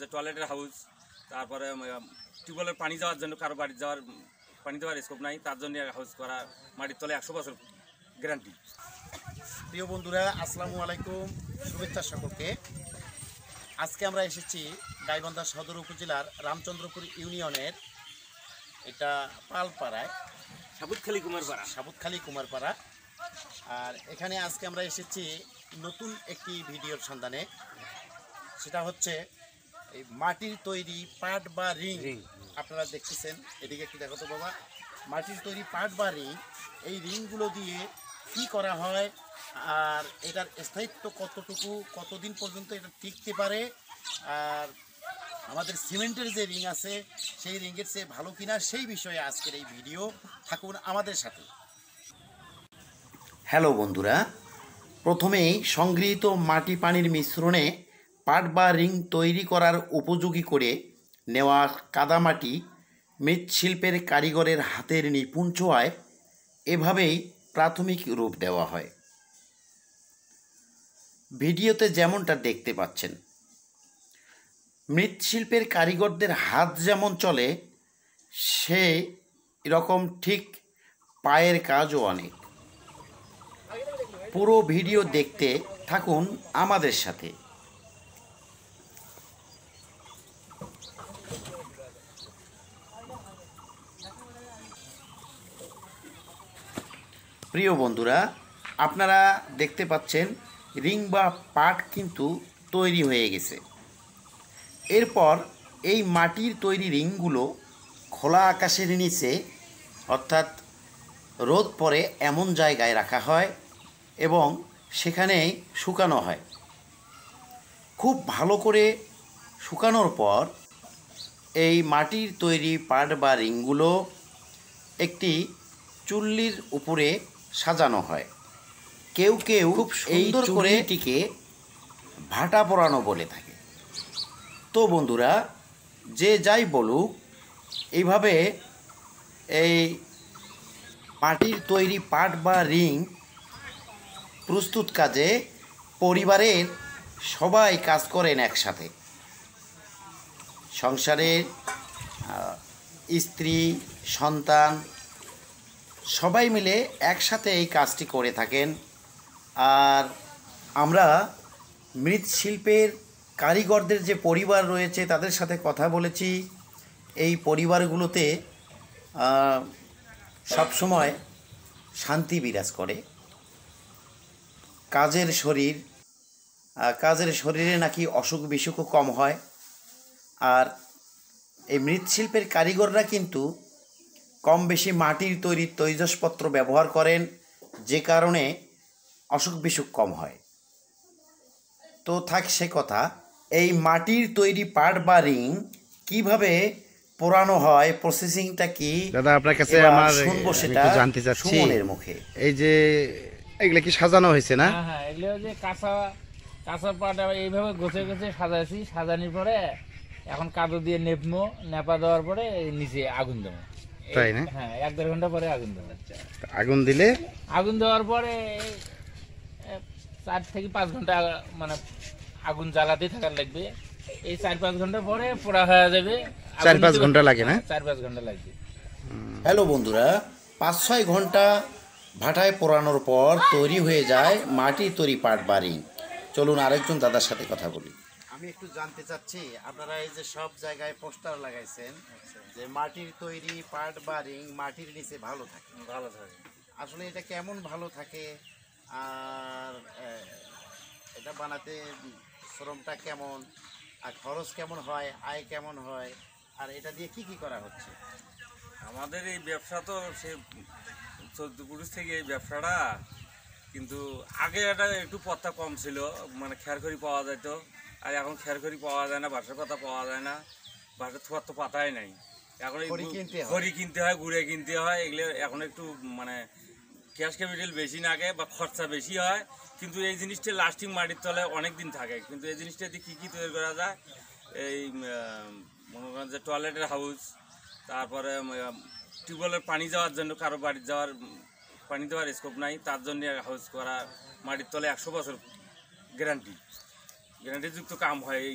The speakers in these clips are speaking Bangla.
যে টয়লেটের হাউস তারপরে টিউবওয়েলের পানি যাওয়ার জন্য কারও বাড়ি যাওয়ার পানি দেওয়ার স্কোপ নাই তার জন্য হাউস করা মাটির তলে একশো বছর গ্যারান্টি প্রিয় বন্ধুরা আসসালামু আলাইকুম শুভেচ্ছা সকলকে। আজকে আমরা এসেছি গাইবান্ধা সদর উপজেলার রামচন্দ্রপুর ইউনিয়নের এটা পালপাড়ায়। সাবুতখালী কুমারপাড়া। সাবুতখালী কুমারপাড়া। আর এখানে আজকে আমরা এসেছি নতুন একটি ভিডিওর সন্ধানে। সেটা হচ্ছে এই মাটির তৈরি পাট বা রিং আপনারা দেখতেছেন। এদিকে একটু দেখো তো বাবা। মাটির তৈরি পাট বা রিং এই রিংগুলো দিয়ে কি করা হয় আর এটার স্থায়িত্ব কতটুকু কতদিন পর্যন্ত এটা টিকতে পারে? আর আমাদের সিমেন্টের যে রিং আছে সেই রিংয়ের চেয়ে ভালো কিনা সেই বিষয়ে আজকের এই ভিডিও। থাকুন আমাদের সাথে। হ্যালো বন্ধুরা প্রথমেই সংগৃহীত মাটি পানির মিশ্রণে পাট বা রিং তৈরি করার উপযোগী করে নেওয়া কাদামাটি মৃৎশিল্পের কারিগরের হাতের নিপুণ ছোঁয়ায় এভাবেই প্রাথমিক রূপ দেওয়া হয়। ভিডিওতে যেমনটা দেখতে পাচ্ছেন মৃৎশিল্পের কারিগরদের হাত যেমন চলে সে এরকম ঠিক পায়ের কাজও অনেক। পুরো ভিডিও দেখতে থাকুন আমাদের সাথে। প্রিয় বন্ধুরা, আপনারা দেখতে পাচ্ছেন রিং বা পাট কিন্তু তৈরি হয়ে গেছে। এরপর এই মাটির তৈরি রিংগুলো খোলা আকাশের নিচে, অর্থাৎ রোদ পড়ে এমন জায়গায় রাখা হয় এবং সেখানে শুকানো হয়। খুব ভালো করে শুকানোর পর এই মাটির তৈরি পাট বা রিংগুলো একটি চুল্লির উপরে সাজানো হয়। কেউ কেউ খুব সুন্দর করে এটিকে ভাটা পরানো বলে থাকে। তো বন্ধুরা যে যাই বলুক এইভাবে এই মাটির তৈরি পাট বা রিং প্রস্তুত কাজে পরিবারের সবাই কাজ করেন একসাথে। সংসারের স্ত্রী সন্তান সবাই মিলে একসাথে এই কাজটি করে থাকেন। আর আমরা মৃৎশিল্পের কারিগরদের যে পরিবার রয়েছে, তাদের সাথে কথা বলেছি। এই পরিবারগুলোতে সবসময় শান্তি বিরাজ করে। কাজের শরীর কাজের শরীরে নাকি অসুখ বিসুখও কম হয়। আর এই মৃৎশিল্পের কারিগররা কিন্তু কম বেশি মাটির তৈরি তৈজসপত্র ব্যবহার করেন যে কারণে অসুখ বিসুখ কম হয়। তো থাক সে কথা এই মাটির তৈরি পাট বা রিং কীভাবে পোড়ানো হয় প্রসেসিংটা কি? দাদা আপনার কাছে আমার শুনব সেটা জানতে চাচ্ছি। সুমনের মুখে। এই যে এগুলা কি সাজানো হয়েছে না? হ্যাঁ হ্যাঁ এগুলো যে কাঁচা কাঁচা পাট এইভাবে গোছে গোছে সাজাইছি। সাজানোর পরে এখন কাদো দিয়ে নেপমো নেপা দেওয়ার পরে নিচে আগুন দেবো। তাই না? হ্যাঁ এক দেড় ঘণ্টা পরে আগুন দেবো আগুন দিলে? আগুন দেওয়ার পরে চার থেকে পাঁচ ঘণ্টা মানে আগুন জ্বালাতে থাকার লাগবে। এই চার পাঁচ ঘণ্টা পরে পোড়া হয়ে যাবে। চার পাঁচ ঘণ্টা লাগে না? হ্যাঁ, চার পাঁচ ঘণ্টা লাগবে। হ্যালো বন্ধুরা পাঁচ ছয় ঘণ্টা ভাটায় পোড়ানোর পর তৈরি হয়ে যায় মাটি তৈরি পাট বাড়ি। চলুন আরেকজন দাদার সাথে কথা বলি। আমি একটু জানতে চাচ্ছি আপনারা এই যে সব জায়গায় পোস্টার লাগাইছেন যে মাটির তৈরি পাট বা রিং মাটির নিচে ভালো থাকে। ভালো থাকে। আসলে এটা কেমন ভালো থাকে? আর এটা বানাতে শ্রমটা কেমন? আর খরচ কেমন হয়? আয় কেমন হয়? আর এটা দিয়ে কি কি করা হচ্ছে? আমাদের এই ব্যবসা তো সে চোদ্দ পুরুষ থেকে এই ব্যবসাটা কিন্তু আগে এটা একটু পত্তা কম ছিল মানে খেরখড়ি পাওয়া যেত আর এখন খেরখড়ি পাওয়া যায় না বাঁশের পাতা পাওয়া যায় না বাঁশের থোয়ার তো পাতাই নাই। এখন খড়ি কিনতে হয়। খড়ি কিনতে হয় গুঁড়ে কিনতে হয় এগুলো এখন একটু মানে ক্যাশ ক্যাপিটাল বেশি লাগে বা খরচা বেশি হয় কিন্তু এই জিনিসটা লাস্টিং মাটির তলায় অনেক দিন থাকে। কিন্তু এই জিনিসটা দিয়ে কী কী তৈরি করা যায়? এই মনে করেন যে টয়লেটের হাউস তারপরে টিউবওয়েলের পানি যাওয়ার জন্য কারও বাড়ি যাওয়ার পানি দেওয়ার স্কোপ নাই তার জন্য হাউস করা মাটির তলে একশো বছর গ্যারান্টি গ্যারান্টিযুক্ত কাম হয় এই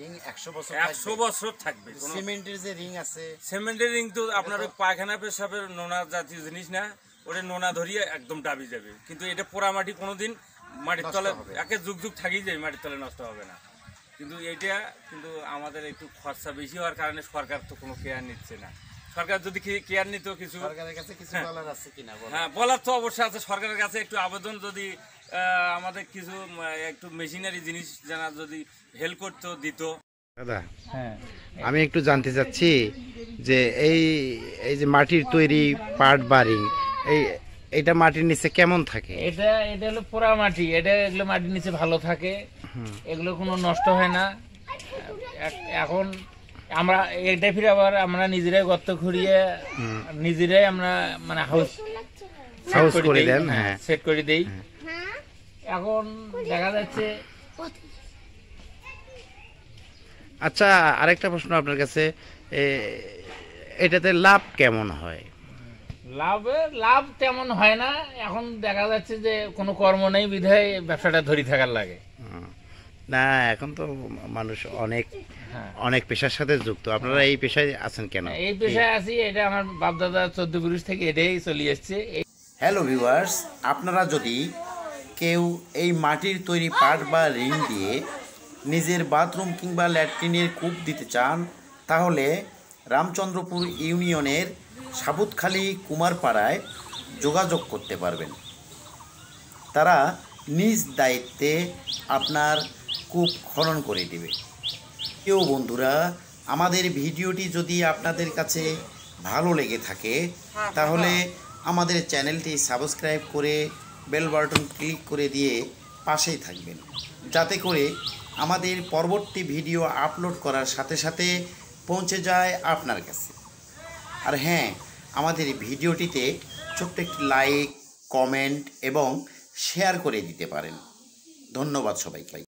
রিং একশো বছর একশো থাকবে। বছর থাকবে সিমেন্টের যে রিং আছে। সিমেন্টের রিং তো আপনার ওই পায়খানা পেশাবের নোনা জাতীয় জিনিস না ওটা নোনা ধরিয়ে একদম ডাবি যাবে। কিন্তু এটা পোড়া মাটি কোনোদিন মাটির তলে। একে যুগ যুগ থাকেই যায় মাটির তলে নষ্ট হবে না। কিন্তু এটা কিন্তু আমাদের একটু খরচা বেশি হওয়ার কারণে সরকার তো কোনো কেয়ার নিচ্ছে না। সরকার যদি কেয়ার নিত কিছু? সরকারের কাছে কিছু বলার আছে কিনা বলো। হ্যাঁ বলার তো অবশ্যই আছে। সরকারের কাছে একটু আবেদন যদি আহ, আমাদের কিছু একটু মেশিনারি জিনিস জানা যদি হেল্প করতো দিত। দাদা হ্যাঁ। আমি একটু জানতে চাচ্ছি যে এই এই যে মাটির তৈরি পাট বা রিং এই এটা মাটির নিচে কেমন থাকে? এটা এটা হলো পোড়া মাটি। এটা এগুলো মাটির নিচে ভালো থাকে। এগুলো কোনো নষ্ট হয় না। এখন আমরা এটা ফিরে আবার আমরা নিজেরাই গর্ত খুঁড়িয়ে নিজেরাই আমরা মানে হাউস হাউস করে দেন হ্যাঁ সেট করে দেই। এখন দেখা যাচ্ছে আচ্ছা আরেকটা প্রশ্ন আপনার কাছে। এটাতে লাভ কেমন হয়? লাভে লাভ তেমন হয় না। এখন দেখা যাচ্ছে যে কোনো কর্ম নেই বিধায় ব্যবসাটা ধরি থাকার লাগে। না এখন তো মানুষ অনেক হ্যাঁ। অনেক পেশার সাথে যুক্ত। আপনারা এই পেশায় আছেন কেন? এই পেশায় আছি এটা আমার বাপদাদা চোদ্দ পুরুষ থেকে এটাই চলে এসছে। এই হ্যালো ভিউয়ার্স আপনারা যদি কেউ এই মাটির তৈরি পাট বা রিং দিয়ে নিজের বাথরুম কিংবা ল্যাট্রিনের কূপ দিতে চান তাহলে রামচন্দ্রপুর ইউনিয়নের সাবুতখালী কুমারপাড়ায় যোগাযোগ করতে পারবেন। তারা নিজ দায়িত্বে আপনার কূপ খনন করে দেবে। কেউ বন্ধুরা আমাদের ভিডিওটি যদি আপনাদের কাছে ভালো লেগে থাকে তাহলে আমাদের চ্যানেলটি সাবস্ক্রাইব করে বেল বাটন ক্লিক করে দিয়ে পাশেই থাকবেন। যাতে করে আমাদের পরবর্তী ভিডিও আপলোড করার সাথে সাথে পৌঁছে যায় আপনার কাছে। আর হ্যাঁ আমাদের ভিডিওটিতে ছোট্ট একটি লাইক কমেন্ট এবং শেয়ার করে দিতে পারেন। ধন্যবাদ সবাইকে।